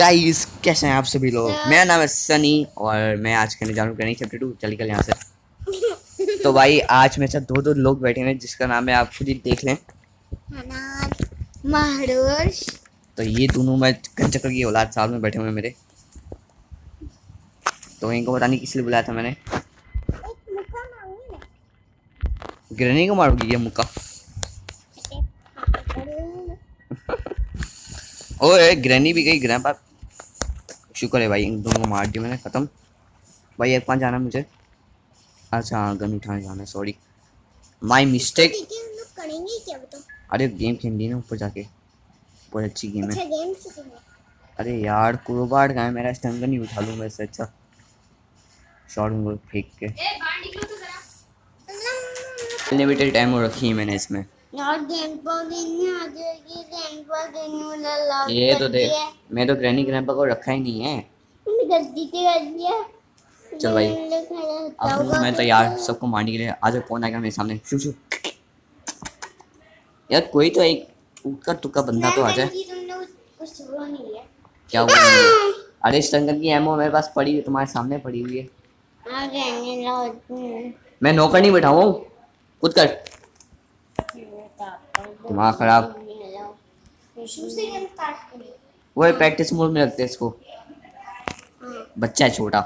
Guys कैसे हैं आप सभी लोग? मेरा नाम है सनी और मैं आज करने जा रहा हूँ चैप्टर टू चल कल यहाँ से। तो भाई आज मेरे साथ दो दो लोग बैठे हैं जिसका नाम है आप खुद ही देख लें। तो ये दोनों मैं कंचकर की औलाद साल में बैठे हुए मेरे। तो इनको पता नहीं किस लिए बुलाया था मैंने। ग्रहणी को मारोगी ये मुक्का? ओए ग्रैनी भी गई ग्रैंपा शुक्र है भाई इन दोनों को मार दिया मैंने ख़त्म। भाई एक पाँच जाना मुझे? अच्छा हाँ गन उठाने जाना सॉरी माई मिस्टेक अरे गेम खेल ली ना ऊपर जाके। बहुत अच्छी गेम अच्छा है अरे यार क्रोबार का है? मेरा स्टंग नहीं उठा लूँ वैसे अच्छा। शॉर्ट में फेंक के। लिमिटेड टाइम हो रखी है मैंने इसमें। ये तो देख मैं तो ग्रैनी ग्रैंपा को रखा ही नहीं है। गलती से कर दिया चल भाई। होता अब मैं तो सबको मारने के लिए। आज कौन आएगा मेरे सामने? शू शू। यार कोई तो एक उक्का तुक्का बंदा तो आ जाए। क्या वो अरे स्टंगन की एमओ मेरे पास पड़ी है तुम्हारे सामने पड़ी हुई है। मैं नौकर नहीं बैठा हूँ। खुद कर। दिमाग खराब। वो प्रैक्टिस मोड में रखते इसको। हाँ बच्चा है छोटा।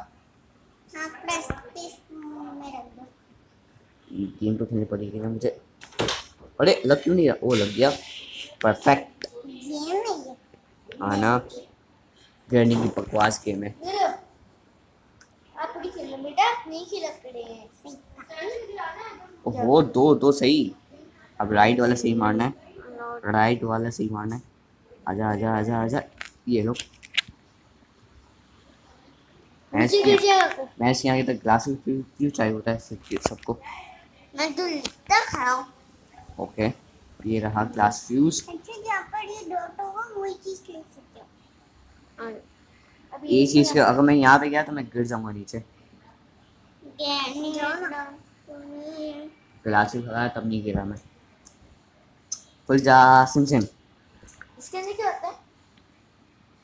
हाँ प्रैक्टिस में रख दो। गेम तो खेलनी पड़ेगी ना मुझे। अरे लग क्यों नहीं रहा? वो लग गया। परफेक्ट है आना ग्रैनी की बकवास गेम है। वो दो दो सही। अब राइट वाला सही मारना है। राइट वाला सही मारना है। आजा आजा आजा आजा। ये लो। नीचे गिर की जाएगा तक ग्लास क्यों चाहिए होता है सबको? मैं तो लिखता खड़ा हूँ ओके ये रहा ग्लास फ्यूज अच्छा पर ये वही चीज़ हो। के अगर मैं यहाँ पे गया तो मैं गिर जाऊँगा नीचे। ग्लास है तब नहीं गिरा मैं। खुल जा सिम सिम इसके अंदर क्या होता है?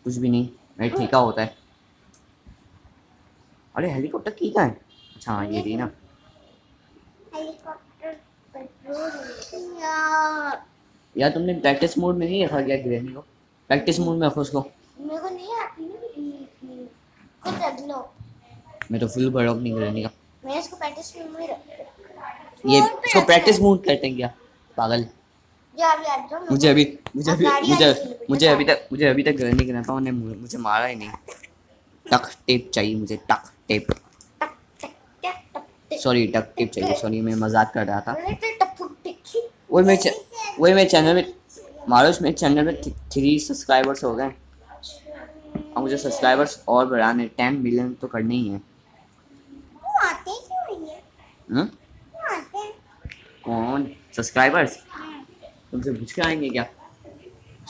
कुछ भी नहीं। मेरा ठेका होता है। अरे हेलीकॉप्टर की का है? अच्छा हाँ ये रही ना। यार। यार तुमने प्रैक्टिस मोड में नहीं रखा गया ग्रहणी को? प्रैक्टिस मोड में रखो उसको। मेरे को नहीं आती खुद रख लो। मैं तो फुल बड़ोक नहीं ग्रहणी का। मैं इसको प्रैक्टिस मोड में रख ये इसको प्रैक्टिस मोड कहते हैं क्या? पागल। मुझे अभी मुझे अभी मुझे थी मुझे अभी तक मुझे अभी तक ग्रहणी के नेताओं ने मु- मुझे मारा ही नहीं। टक टेप चाहिए मुझे tuck tape. Sorry tuck tape चाहिए सॉरी मैं मज़ाक कर रहा था। वही मेरे चे- वही मेरे चैनल में मारो मेरे चैनल में थ्री सब्सक्राइबर्स हो गए। और मुझे सब्सक्राइबर्स और बढ़ाने टेन मिलियन तो करने ही हैं। नहीं हम्म? हैं। कौन? सब्सक्राइबर्स तुमसे पूछ के आएँगे क्या?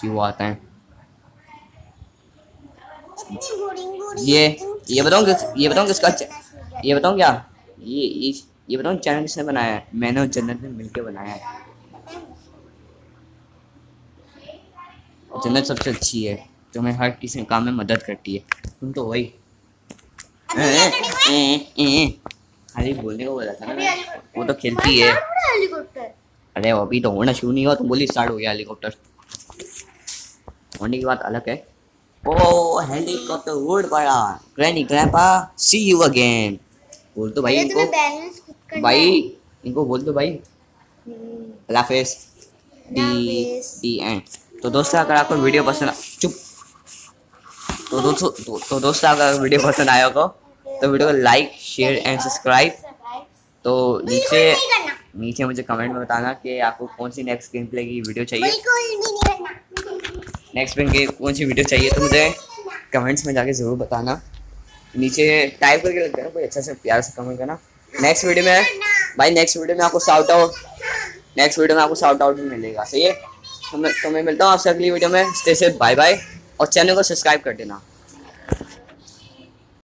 जी वो आता है। ये ये बताऊँ किस ये बताऊँ किसका ये बताऊँ क्या? ये ये ये बताऊँ चैनल किसने बनाया है? मैंने और जन्नत ने मिलके बनाया है। जन्नत सबसे अच्छी है मैं हर किसी काम में मदद करती है। तुम तो वही। खाली बोलने को बोला था ना वो तो खेलती है। अरे अभी तो होना शुरू नहीं हुआ तुम बोली स्टार्ट हो गया हेलीकॉप्टर होने की बात अलग है ओ हेलीकॉप्टर उड़ पड़ा granny grandpa see you again बोल तो भाई इनको भाई इनको बोल दो भाई हाफिज डी डी एंड तो दोस्तों अगर आपको वीडियो पसंद चुप तो दोस्तों तो, तो दोस्तों अगर वीडियो पसंद आया हो तो वीडियो को लाइक शेयर एंड सब्सक्राइब तो नीचे नीचे मुझे कमेंट में बताना कि आपको कौन सी नेक्स्ट गेम प्ले की वीडियो चाहिए। नेक्स्ट गेम की कौन सी वीडियो चाहिए तो मुझे कमेंट्स में जाके ज़रूर बताना। नीचे टाइप करके लग कोई अच्छा से प्यार से कमेंट करना। नेक्स्ट वीडियो में भाई नेक्स्ट वीडियो में आपको साउट आउट नेक्स्ट वीडियो में आपको साउट आउट भी मिलेगा सही है? तो मैं तो मैं मिलता हूँ आपसे अगली वीडियो में। स्टे से बाय बाय और चैनल को सब्सक्राइब कर देना।